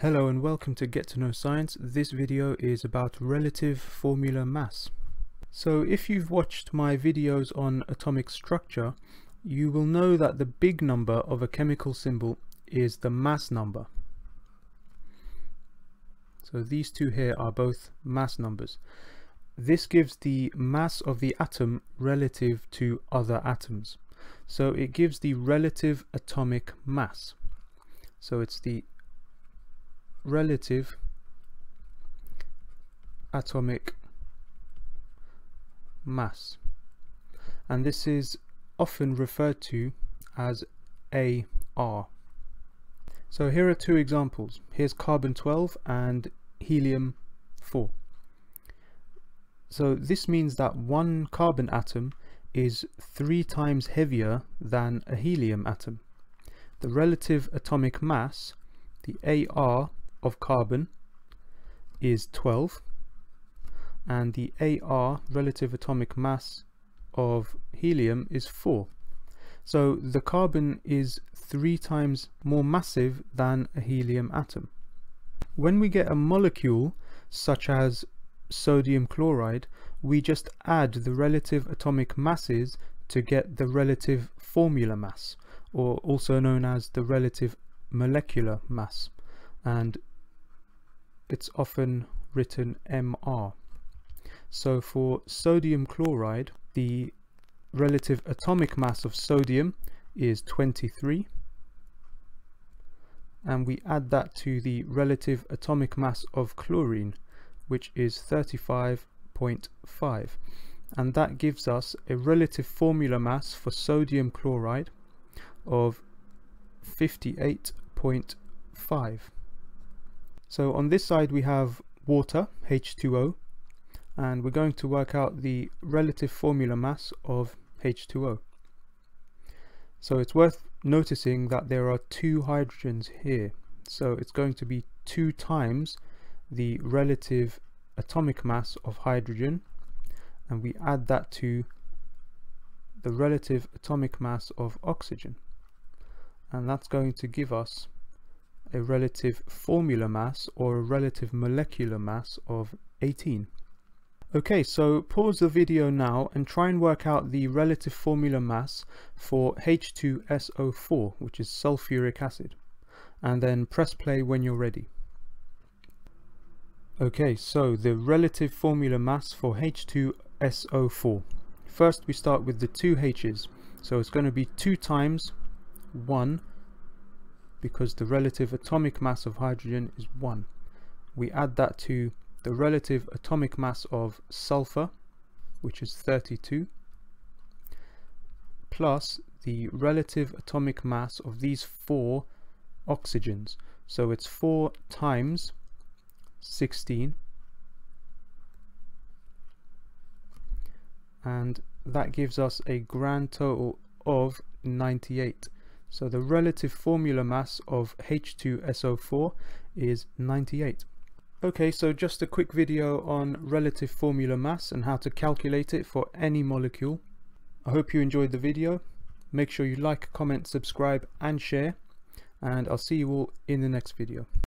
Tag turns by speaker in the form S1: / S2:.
S1: Hello and welcome to Get to Know Science. This video is about relative formula mass. So if you've watched my videos on atomic structure, you will know that the big number of a chemical symbol is the mass number. So these two here are both mass numbers. This gives the mass of the atom relative to other atoms. So it gives the relative atomic mass. So it's the relative atomic mass and this is often referred to as AR. So here are two examples. Here's carbon 12 and helium 4. So this means that one carbon atom is three times heavier than a helium atom. The relative atomic mass, the AR of carbon is 12 and the AR relative atomic mass of helium is 4. So the carbon is three times more massive than a helium atom. When we get a molecule such as sodium chloride, we just add the relative atomic masses to get the relative formula mass, or also known as the relative molecular mass. And it's often written MR. So for sodium chloride, the relative atomic mass of sodium is 23 and we add that to the relative atomic mass of chlorine which is 35.5 and that gives us a relative formula mass for sodium chloride of 58.5 so on this side we have water, H2O, and we're going to work out the relative formula mass of H2O. So it's worth noticing that there are two hydrogens here. So it's going to be two times the relative atomic mass of hydrogen and we add that to the relative atomic mass of oxygen and that's going to give us a relative formula mass or a relative molecular mass of 18. Okay, so pause the video now and try and work out the relative formula mass for H2SO4, which is sulfuric acid, and then press play when you're ready. Okay, so the relative formula mass for H2SO4. First we start with the two H's, so it's going to be 2 times 1 because the relative atomic mass of hydrogen is 1. We add that to the relative atomic mass of sulfur, which is 32, plus the relative atomic mass of these four oxygens. So it's 4 times 16, and that gives us a grand total of 98. So the relative formula mass of H2SO4 is 98. Okay, so just a quick video on relative formula mass and how to calculate it for any molecule. I hope you enjoyed the video. Make sure you like, comment, subscribe and share and I'll see you all in the next video.